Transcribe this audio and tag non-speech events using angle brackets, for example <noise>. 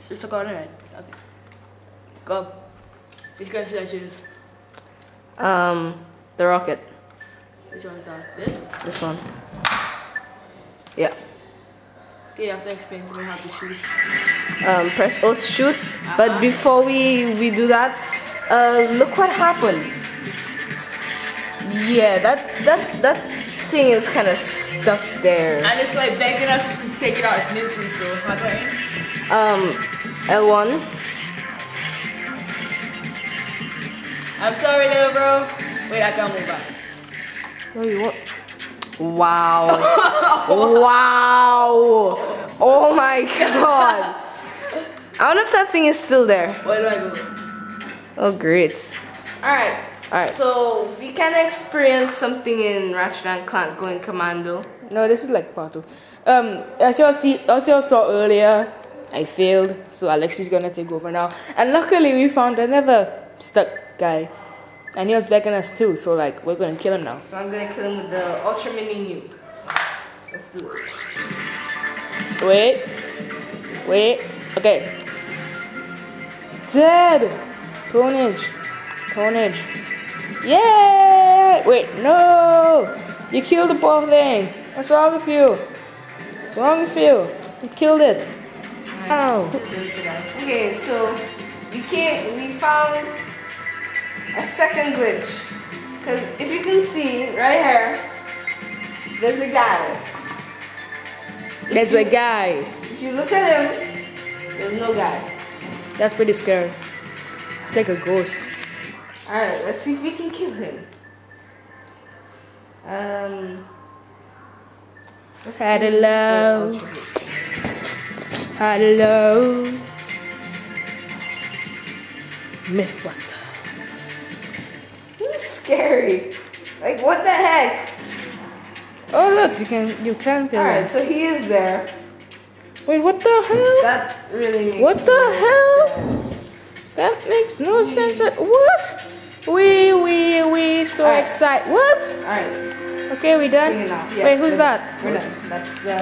It's, it's recording, right? Okay. Go. Which gun should I choose? Um, the rocket. Which one is that? This? This one. Yeah. Okay, you have to explain to me how to shoot. Um, press O to shoot. But before we we do that, uh, look what happened. Yeah, that that that thing is kind of stuck there. And it's like begging us to take it out of misery, so how do I? Um, L1. I'm sorry, little bro. Wait, I can't move back. No, you what? Wow. <laughs> wow. Oh my god. I wonder if that thing is still there. Where do I go? Oh, great. Alright. Alright. So, we can experience something in Ratchet and Clank going commando. No, this is like part two. Um, as y'all see, as y'all saw earlier, I failed, so Alexi's gonna take over now. And luckily, we found another stuck guy, and he was begging us too. So like, we're gonna kill him now. So I'm gonna kill him with the Ultra Mini Nuke. Let's do this. Wait, wait. Okay. Dead. Tonage. Tonage. Yeah. Wait, no. You killed the poor thing. What's wrong with you? What's wrong with you? You killed it. Ow. Okay, so we can't. We found a second glitch. Cause if you can see right here, there's a guy. There's a guy. If you look at him, there's no guy. That's pretty scary. It's like a ghost. Alright, let's see if we can kill him. Um. Hello. Ultra Hello. Mythbuster. This is scary. Like, what the heck? Oh look, you can you can kill Alright, so he is there. Wait, what the hell? That really makes What the no hell? That makes no sense. At, what? We we we so Alright. excited. What? Alright, Okay, we done. take it now. Yeah, Wait, who's that? We're done. That's the